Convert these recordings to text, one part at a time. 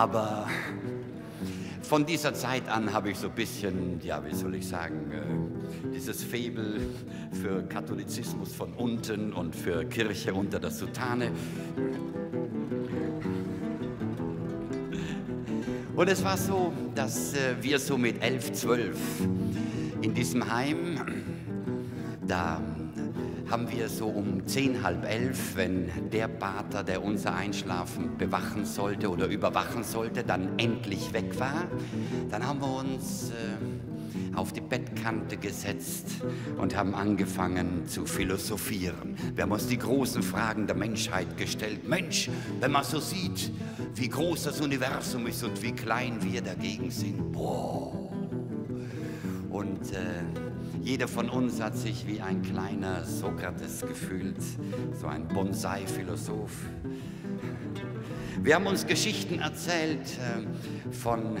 Aber von dieser Zeit an habe ich so ein bisschen, ja, wie soll ich sagen, äh, dieses Faible für Katholizismus von unten und für Kirche unter der Soutane. Und es war so, dass äh, wir so mit elf, zwölf in diesem Heim, da haben wir so um zehn, halb elf, wenn der Pater, der unser Einschlafen bewachen sollte oder überwachen sollte, dann endlich weg war, dann haben wir uns äh, auf die Bettkante gesetzt und haben angefangen zu philosophieren. Wir haben uns die großen Fragen der Menschheit gestellt. Mensch, wenn man so sieht, wie groß das Universum ist und wie klein wir dagegen sind. Boah. Und äh, jeder von uns hat sich wie ein kleiner Sokrates gefühlt, so ein Bonsai-Philosoph. Wir haben uns Geschichten erzählt äh, von,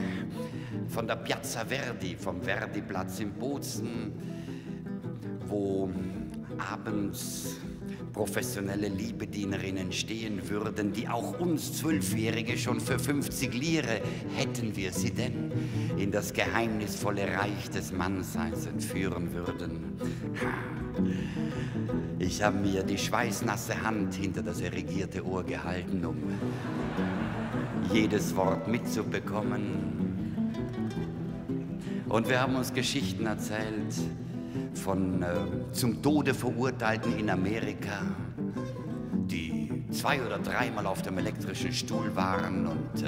von der Piazza Verdi, vom Verdi-Platz in Bozen, wo abends professionelle Liebedienerinnen stehen würden, die auch uns Zwölfjährige schon für 50 Lire, hätten wir sie denn, in das geheimnisvolle Reich des Mannseins entführen würden. Ich habe mir die schweißnasse Hand hinter das erigierte Ohr gehalten, um jedes Wort mitzubekommen. Und wir haben uns Geschichten erzählt, von äh, zum Tode Verurteilten in Amerika, die zwei oder dreimal auf dem elektrischen Stuhl waren und äh,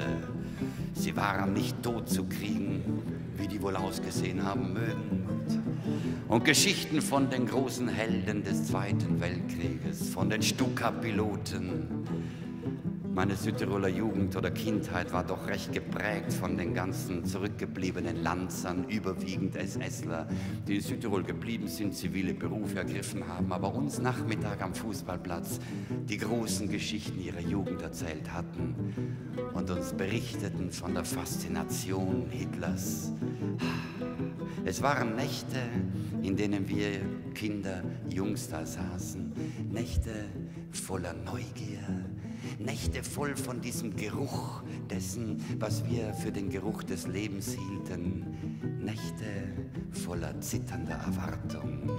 sie waren nicht tot zu kriegen, wie die wohl ausgesehen haben mögen. Und, und Geschichten von den großen Helden des Zweiten Weltkrieges, von den Stuka-Piloten, meine Südtiroler Jugend oder Kindheit war doch recht geprägt von den ganzen zurückgebliebenen Lanzern, überwiegend SSler, die in Südtirol geblieben sind, zivile Berufe ergriffen haben, aber uns Nachmittag am Fußballplatz die großen Geschichten ihrer Jugend erzählt hatten und uns berichteten von der Faszination Hitlers. Es waren Nächte, in denen wir Kinder, Jungs da saßen, Nächte voller Neugier, Nächte voll von diesem Geruch dessen, was wir für den Geruch des Lebens hielten. Nächte voller zitternder Erwartung.